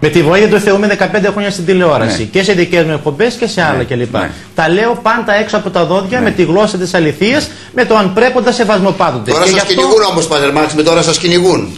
Με τη βοήθεια του Θεού με 15 χρόνια στην τηλεόραση και σε δικές μου εκπομπές και σε άλλα κλπ. ναι. Τα λέω πάντα έξω από τα δόντια με τη γλώσσα της αληθείας, με το αν πρέποντα σεβασμό πάντοτε. Τώρα και, σας γι' αυτό- κυνηγούν όμως, Πάτερ Μάξιμ, τώρα σας κυνηγούν.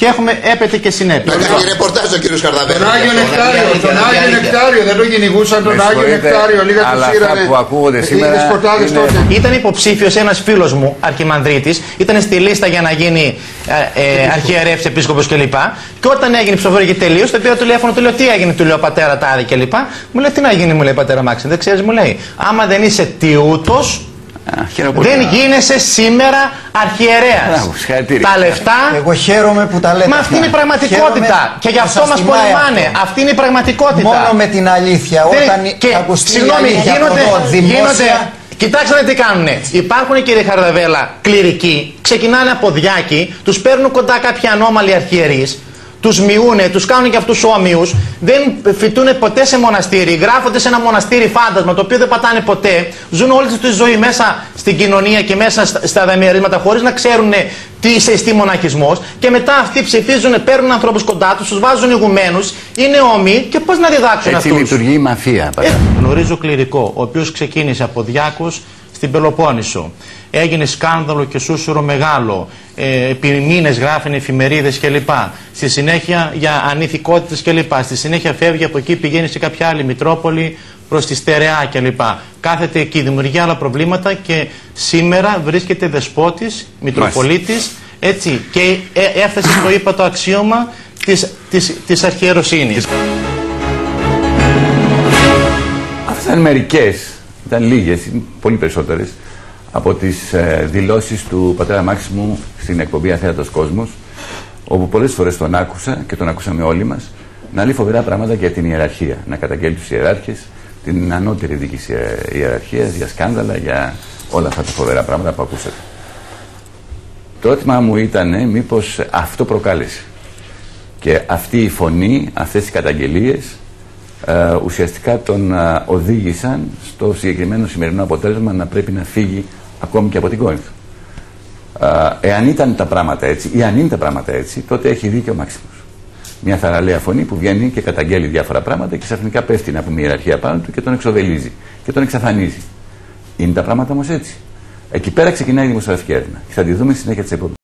Και έχουμε έπεται και συνέπεια. Να κάνει ρεπορτάζ ο κύριος Καρδαβέλη. Τον Άγιο Νεκτάριο, τον Άγιο Νεκτάριο, δεν τον κυνηγούσαν τον Με Άγιο συγχωρείτε, Νεκτάριο, λίγα αλλά του αυτά σύρανε. που ακούγονται σήμερα Οι σπορτάδες είναι- τότε. Ήταν υποψήφιος ένας φίλος μου, Αρχιμανδρίτης, ήταν στη λίστα για να γίνει ε, ε, αρχιερέα, επίσκοπος κλπ. Και όταν έγινε η ψηφοφορία και τελείω, το πήρα τηλέφωνο, του λέω τι έγινε, του λέω πατέρα τάδε κλπ. Μου λέει τι να γίνει, μου λέει πατέρα Μάξιν, δεν ξέρεις, μου λέει. Άμα δεν είσαι τιούτος, Α, χειροκροτάω. δεν γίνεσαι σήμερα αρχιερέας. Μπράβο, συγχαρητήρια. Τα λεφτά. Εγώ χαίρομαι που τα λέτε. Μα αυτή είναι η αυτά. πραγματικότητα. Χαίρομαι Και γι' που αυτό σας μας τιμάει πολεμάνε. αυτό. Αυτή είναι η πραγματικότητα. Μόνο με την αλήθεια. Δεν- Όταν και, ακουστεί η συγγνώμη, αλήθεια γίνονται, από εδώ, δημόσια, γίνονται, κοιτάξτε να τι κάνουνε. Υπάρχουν κύριε Χαρδαβέλα κληρικοί, ξεκινάνε από διάκι, τους παίρνουν κοντά κάποιοι ανώμαλοι αρχιερείς, τους μειούνε, τους κάνουν και αυτούς όμοιους, δεν φοιτούν ποτέ σε μοναστήρι, γράφονται σε ένα μοναστήρι φάντασμα το οποίο δεν πατάνε ποτέ, ζουν όλη τους τη ζωή μέσα στην κοινωνία και μέσα στα, στα δαμιαρίσματα χωρίς να ξέρουν τι είσαι τι μοναχισμός και μετά αυτοί ψηφίζουν, παίρνουν ανθρώπους κοντά τους, τους βάζουν ηγουμένους, είναι όμοιοι και πώς να διδάξουν Έτσι αυτούς; λειτουργεί η μαφία. Ε, πατέρα. γνωρίζω κληρικό, ο οποίος ξεκίνησε από διάκος στην Πελοπόννησο. Έγινε σκάνδαλο και σούσουρο μεγάλο. Ε, επί μήνες γράφουν εφημερίδες κλπ. Στη συνέχεια για ανήθικότητες κλπ. Στη συνέχεια φεύγει από εκεί, πηγαίνει σε κάποια άλλη Μητρόπολη προς τη Στερεά κλπ. Κάθεται εκεί, δημιουργεί άλλα προβλήματα και σήμερα βρίσκεται δεσπότης, Μητροπολίτης, έτσι, και ε, έφτασε στο ύπατο αξίωμα της, της, της αρχιεροσύνης. Αυτές ήταν μερικές, ήταν λίγες, πολύ περισσότερες, από τις ε, δηλώσεις του πατέρα Μάξιμου στην εκπομπή Αθέατος Κόσμος, όπου πολλές φορές τον άκουσα και τον ακούσαμε όλοι μας, να λέει φοβερά πράγματα για την ιεραρχία, να καταγγέλει τους ιεράρχες, την ανώτερη δίκηση ε, ιεραρχίας, για σκάνδαλα, για όλα αυτά τα φοβερά πράγματα που ακούσατε. Το ερώτημα μου ήταν μήπως αυτό προκάλεσε. Και αυτή η φωνή, αυτές οι καταγγελίες ε, ουσιαστικά τον ε, οδήγησαν στο συγκεκριμένο σημερινό αποτέλεσμα να πρέπει να φύγει ακόμη και από την Κόρινθο. Ε, εάν ήταν τα πράγματα έτσι, ή αν είναι τα πράγματα έτσι, τότε έχει δίκιο ο Μάξιμος. Μια θαραλέα φωνή που βγαίνει και καταγγέλει διάφορα πράγματα και ξαφνικά πέφτει από μια ιεραρχία πάνω του και τον εξοβελίζει και τον εξαφανίζει. Είναι τα πράγματα όμως έτσι. Εκεί πέρα ξεκινάει η δημοσιογραφική έρευνα και θα τη δούμε στη συνέχεια της επόμενη.